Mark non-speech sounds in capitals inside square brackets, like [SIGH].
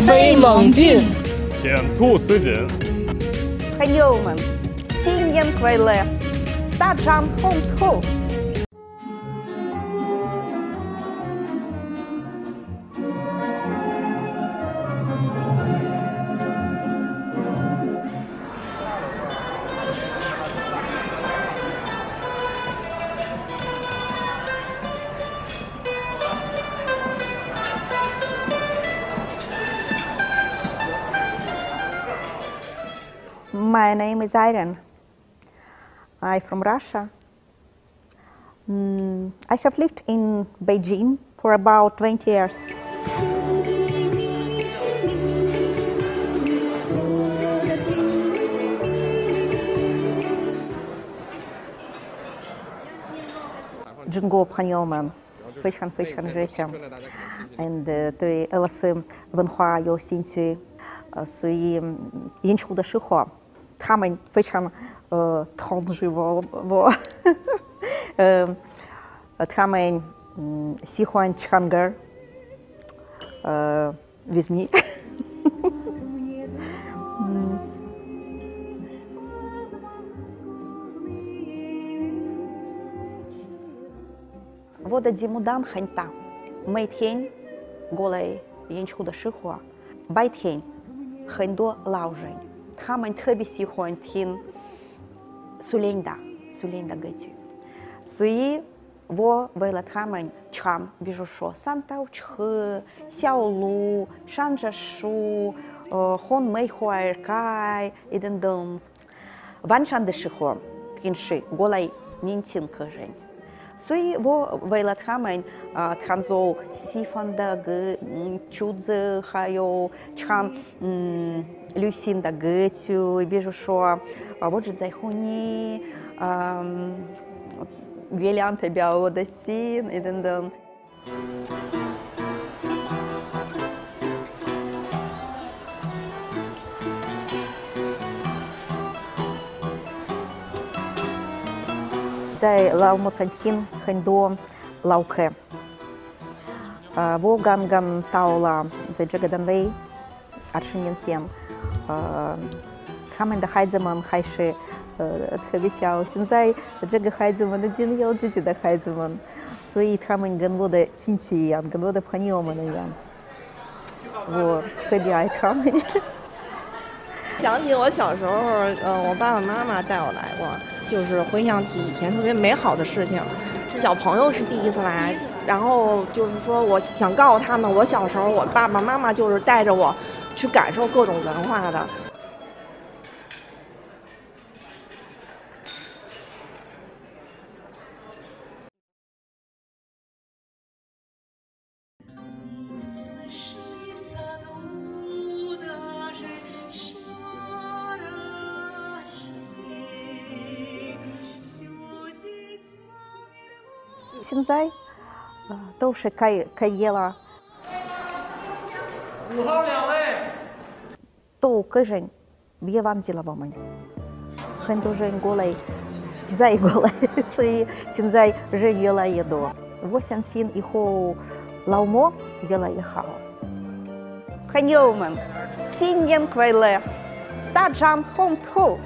飞猛进，浅兔似锦，朋友们，新年快乐！大展宏图。My name is Irene. I'm from Russia. Mm, I have lived in Beijing for about 20 years. Джинго обханьомен, фэйхан фэйхан жэтэм, and той эласы вэнхуа йо синцюи суи янчхуда шихуа. 兴趣，呃，所以演出的时候，他们非常呃同意我我，呃，他们嗯喜欢唱歌，呃，with me。我的节目单很大，每天过来 ga mijn trebi si gewoon tin sulinda sulinda gëty. Sui во вейлатхамань чхам бижушо сантау чхы сяолу шанжашу э, хон мэй хуайркай идендым ван шандышихо кинши голай нинтин кэжэнь. Суи во вайлатхамен а, тханзоу г чудзы хайо чхан люсиндагы шо, а вот же дзайхуни велианты бяодасин и дэн 在乎你，嗯，月亮代表我的心等等。在老木餐厅很多老客，呃，我刚刚到了在这个单位二十年前，呃，他们的孩子们还是呃特别小，现在这个孩子们已经有自己的孩子们，所以他们跟我的亲戚一样，跟我的朋友们一样，我特别爱他们。想起我小时候，呃，我爸爸妈妈带我来过，就是回想起以前特别美好的事情。小朋友是第一次来，然后就是说，我想告诉他们，我小时候我爸爸妈妈就是带着我去感受各种文化的。Синзай, а, то уже кай, каєла. То кижень б'є ван зілавомень. Хендужень голей, дзай голей, [LAUGHS] цей сінзай же єла єдо. Восян сін і хоу лаумо ела єхао. Ханьоумен, сіньєн квайле, таджан хом тху.